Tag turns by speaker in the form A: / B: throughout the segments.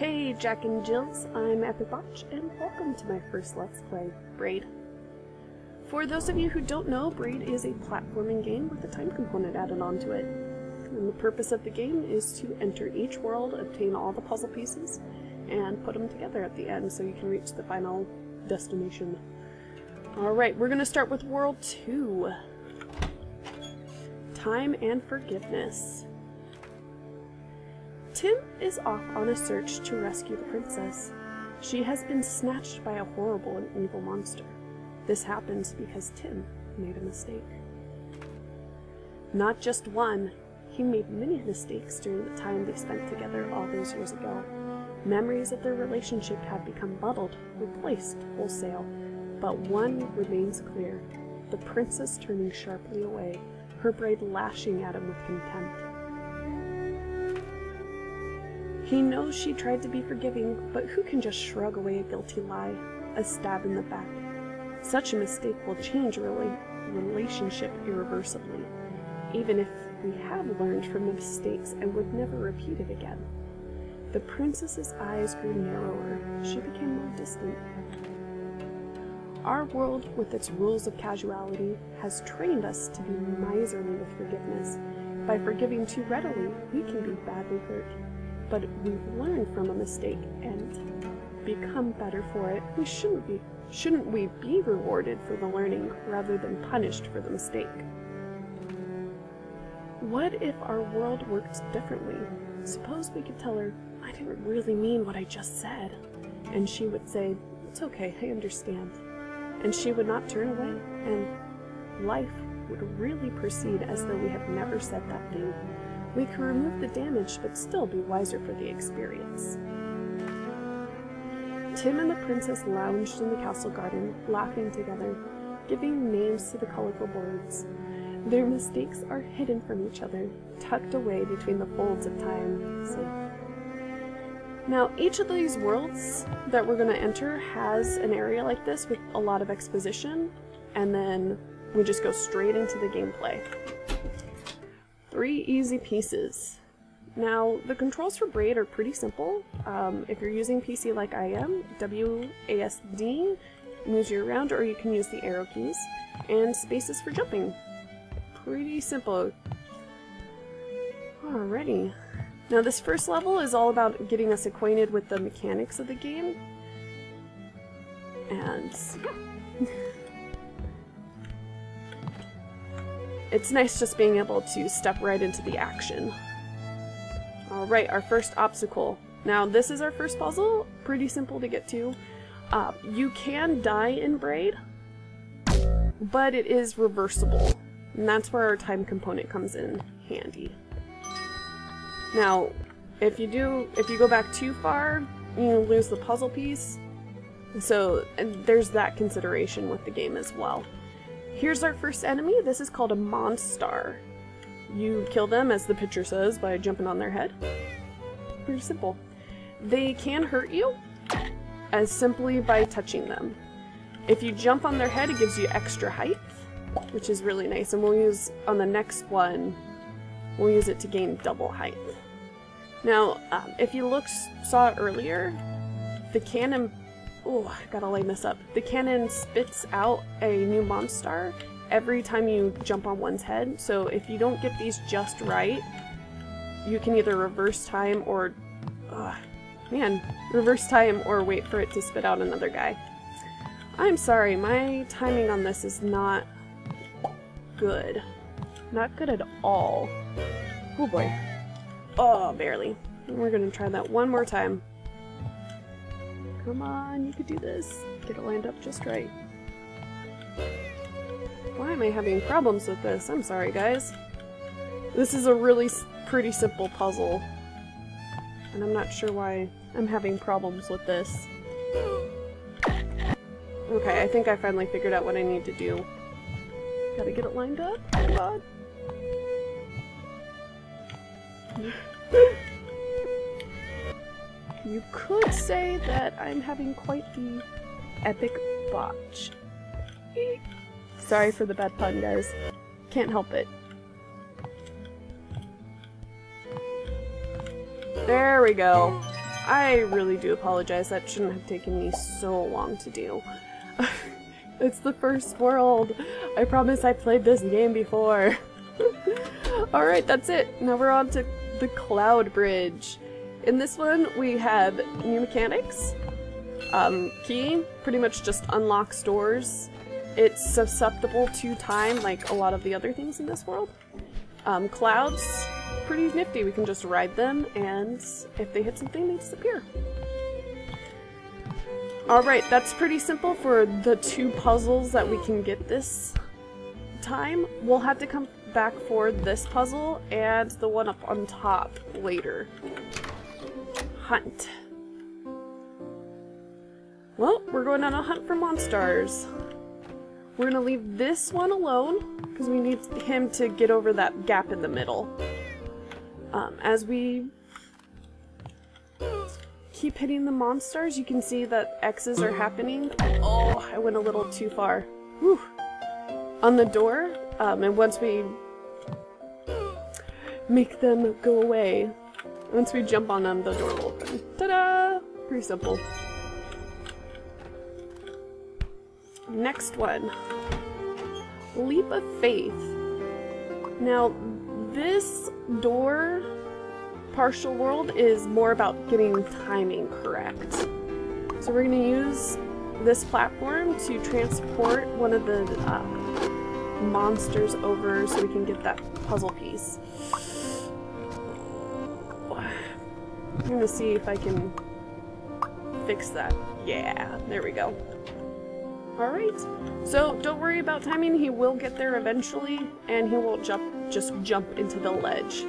A: Hey Jack and Jills, I'm EpicBotch and welcome to my first Let's Play, Braid. For those of you who don't know, Braid is a platforming game with a time component added onto it. And the purpose of the game is to enter each world, obtain all the puzzle pieces, and put them together at the end so you can reach the final destination. Alright, we're going to start with World 2. Time and Forgiveness. Tim is off on a search to rescue the princess. She has been snatched by a horrible and evil monster. This happens because Tim made a mistake. Not just one, he made many mistakes during the time they spent together all those years ago. Memories of their relationship have become muddled, replaced wholesale, but one remains clear the princess turning sharply away, her braid lashing at him with contempt. He knows she tried to be forgiving, but who can just shrug away a guilty lie, a stab in the back? Such a mistake will change really relationship irreversibly, even if we have learned from the mistakes and would never repeat it again. The princess's eyes grew narrower. She became more distant. Our world, with its rules of casuality, has trained us to be miserly with forgiveness. By forgiving too readily, we can be badly hurt but we've learned from a mistake and become better for it, we shouldn't be shouldn't we be rewarded for the learning rather than punished for the mistake? What if our world worked differently? Suppose we could tell her, I didn't really mean what I just said. And she would say, It's okay, I understand. And she would not turn away, and life would really proceed as though we had never said that thing we can remove the damage but still be wiser for the experience. Tim and the princess lounged in the castle garden, laughing together, giving names to the colorful birds. Their mistakes are hidden from each other, tucked away between the folds of time. So. Now, each of these worlds that we're going to enter has an area like this with a lot of exposition, and then we just go straight into the gameplay. Three easy pieces. Now, the controls for Braid are pretty simple. Um, if you're using PC like I am, WASD moves you around, or you can use the arrow keys, and spaces for jumping. Pretty simple. Alrighty. Now this first level is all about getting us acquainted with the mechanics of the game. And it's nice just being able to step right into the action. Alright, our first obstacle. Now, this is our first puzzle. Pretty simple to get to. Uh, you can die in Braid, but it is reversible. And that's where our time component comes in handy. Now, if you do, if you go back too far, you lose the puzzle piece. So, there's that consideration with the game as well. Here's our first enemy. This is called a Monstar. You kill them, as the picture says, by jumping on their head. Pretty simple. They can hurt you, as simply by touching them. If you jump on their head, it gives you extra height, which is really nice, and we'll use, on the next one, we'll use it to gain double height. Now, um, if you look saw earlier, the cannon Oh, I gotta line this up. The cannon spits out a new monster every time you jump on one's head, so if you don't get these just right, you can either reverse time or... Ugh, man, reverse time or wait for it to spit out another guy. I'm sorry, my timing on this is not good. Not good at all. Oh boy. Oh, barely. We're gonna try that one more time. Come on, you could do this. Get it lined up just right. Why am I having problems with this? I'm sorry, guys. This is a really pretty simple puzzle. And I'm not sure why I'm having problems with this. Okay, I think I finally figured out what I need to do. Gotta get it lined up. Oh god. You could say that I'm having quite the epic botch. Sorry for the bad pun, guys. Can't help it. There we go. I really do apologize. That shouldn't have taken me so long to do. it's the first world. I promise I played this game before. Alright, that's it. Now we're on to the Cloud Bridge. In this one, we have new mechanics. Um, key pretty much just unlocks doors. It's susceptible to time like a lot of the other things in this world. Um, clouds, pretty nifty. We can just ride them, and if they hit something, they disappear. Alright, that's pretty simple for the two puzzles that we can get this time. We'll have to come back for this puzzle and the one up on top later. Hunt. Well, we're going on a hunt for monsters. We're gonna leave this one alone, because we need him to get over that gap in the middle. Um, as we keep hitting the monsters, you can see that X's are happening. Oh, I went a little too far. Whew. On the door, um, and once we make them go away, once we jump on them, the door will open. Ta-da! Pretty simple. Next one. Leap of Faith. Now, this door partial world is more about getting timing correct. So we're going to use this platform to transport one of the uh, monsters over so we can get that puzzle piece. I'm to see if I can fix that. Yeah, there we go. Alright, so don't worry about timing, he will get there eventually, and he won't jump, just jump into the ledge.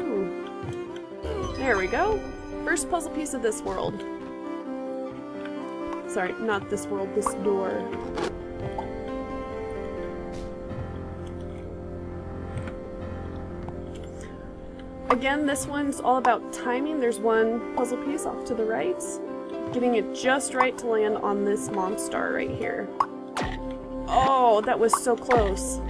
A: Ooh. There we go. First puzzle piece of this world. Sorry, not this world, this door. Again, this one's all about timing. There's one puzzle piece off to the right, Getting it just right to land on this monster right here. Oh, that was so close.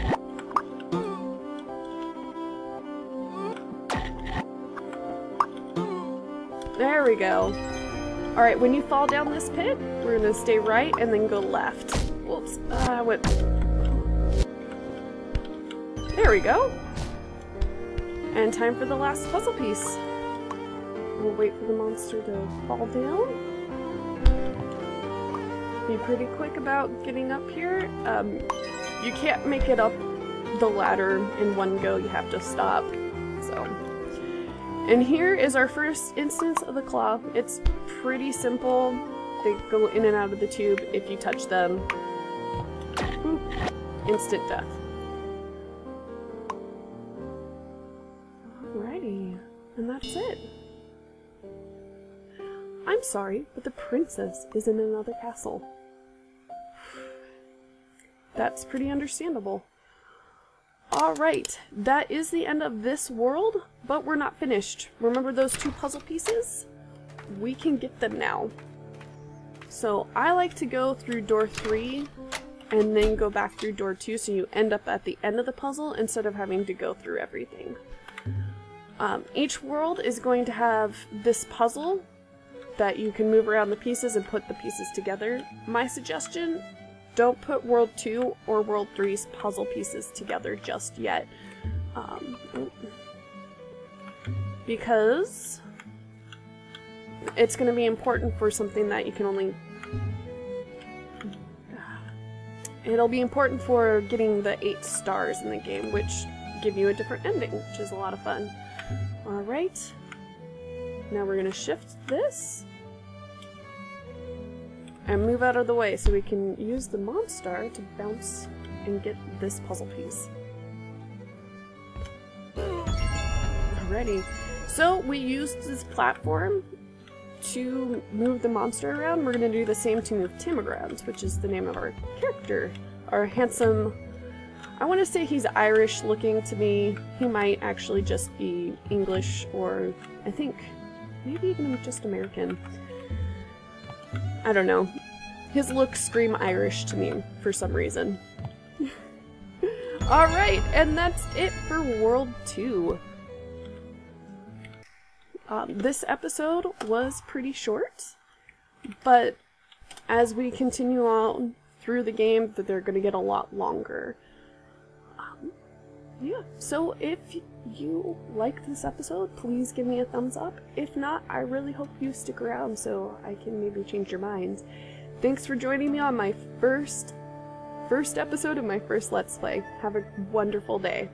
A: There we go. Alright, when you fall down this pit, we're gonna stay right and then go left. Whoops, uh, I went... There we go. And time for the last puzzle piece. We'll wait for the monster to fall down be pretty quick about getting up here. Um, you can't make it up the ladder in one go, you have to stop. So, and here is our first instance of the claw. It's pretty simple. They go in and out of the tube. If you touch them, instant death. I'm sorry, but the princess is in another castle. That's pretty understandable. Alright, that is the end of this world, but we're not finished. Remember those two puzzle pieces? We can get them now. So I like to go through door 3 and then go back through door 2 so you end up at the end of the puzzle instead of having to go through everything. Um, each world is going to have this puzzle that you can move around the pieces and put the pieces together. My suggestion don't put World 2 or World 3's puzzle pieces together just yet. Um, because it's going to be important for something that you can only... It'll be important for getting the 8 stars in the game, which give you a different ending, which is a lot of fun. Alright. Now we're going to shift this and move out of the way so we can use the monster to bounce and get this puzzle piece. Alrighty. So we used this platform to move the monster around. We're going to do the same to move Tim around, which is the name of our character. Our handsome... I want to say he's Irish looking to me. He might actually just be English or I think maybe even just American. I don't know. His looks scream Irish to me for some reason. Alright, and that's it for World 2. Um, this episode was pretty short, but as we continue on through the game, they're going to get a lot longer. Yeah, so if you liked this episode, please give me a thumbs up. If not, I really hope you stick around so I can maybe change your minds. Thanks for joining me on my first first episode of my first Let's Play. Have a wonderful day.